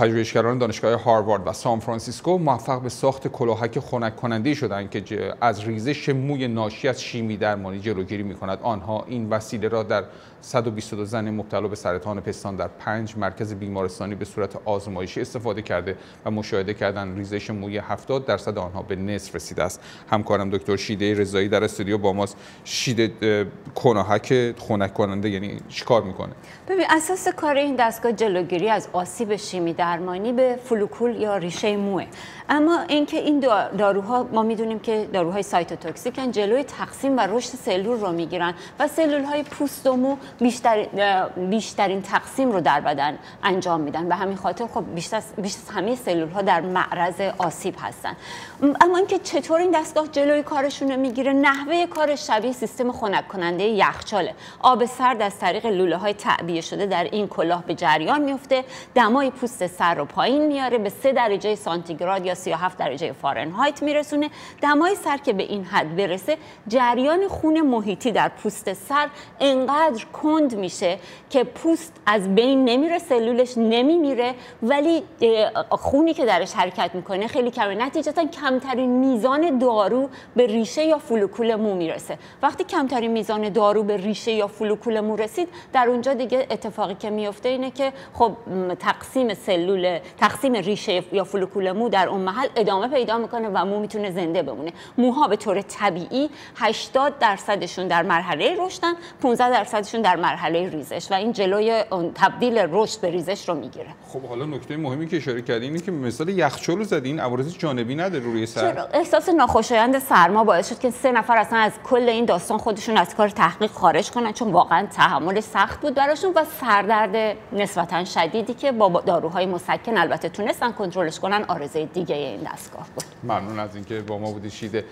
پژوهشگران دانشگاه هاروارد و سان فرانسیسکو موفق به ساخت کلاهک خنک کننده شدند که از ریزش موی ناشی از شیمی درمانی جلوگیری می کند آنها این وسیله را در 122 زن مبتلا به سرطان پستان در پنج مرکز بیمارستانی به صورت آزمایشی استفاده کرده و مشاهده کردن ریزش موی 70 درصد آنها به نصف رسیده است. همکارم دکتر شیده رضایی در استودیو با ماست. شیده کلاهک خنک کننده یعنی چیکار می‌کنه؟ ببین اساس کار این دستگاه جلوگیری از آسیب شیمی درمانی به فولیکول یا ریشه موه. اما اینکه این داروها ما می‌دونیم که داروهای cytotoxic ان جلوی تقسیم و رشد سلول رو می‌گیرن و سلول های پوست و مو بیشتر بیشترین تقسیم رو در بدن انجام میدن. به همین خاطر خب بیشتر از همه سلول ها در معرض آسیب هستن. اما اینکه چطور این دستگاه جلوی کارشون رو می‌گیره نحوه کار شبیه سیستم خنک کننده یخچاله. آب سرد از طریق لوله های تعبیه شده در این کلاه به جریان میفته دمای پوست سر رو پایین میاره به 3 درجه سانتیگراد یا 37 درجه فارنهایت میرسونه. دمای سر که به این حد برسه جریان خون محیطی در پوست سر انقدر کند میشه که پوست از بین نمیره سلولش نمیمیره ولی خونی که درش حرکت می‌کنه خیلی کمه. نتیجتا کمترین میزان دارو به ریشه یا فولوکول مو می‌رسه. وقتی کمترین میزان دارو به ریشه یا فولوکول مو رسید در اونجا دیگه اتفاقی که میفته اینه که خب تقسیم سلول تقسیم ریشه یا فولوکول مو در اون محل ادامه پیدا می‌کنه و مو می‌تونه زنده بمونه. موها به طور طبیعی 80 درصدشون در مرحله رشدن 15 درصدشون در مرحله ریزش و این جلوی تبدیل رشد به ریزش رو می‌گیره. خب حالا نکته مهمی که اشاره کردی اینه که مثال یخچال زدی این عوارض جانبی نداره روی سر. احساس ناخوشایند سرما باعث شد که سه نفر اصلا از کل این داستان خودشون از کار تحقیق خارج کنن چون واقعا تحمل سخت بود براشون و سردرد نسبتا شدیدی که با داروهای مسکن البته تونستن کنترلش کنن آرزه دیگه این دستگاه بود. ممنون از اینکه با ما بودی شیده.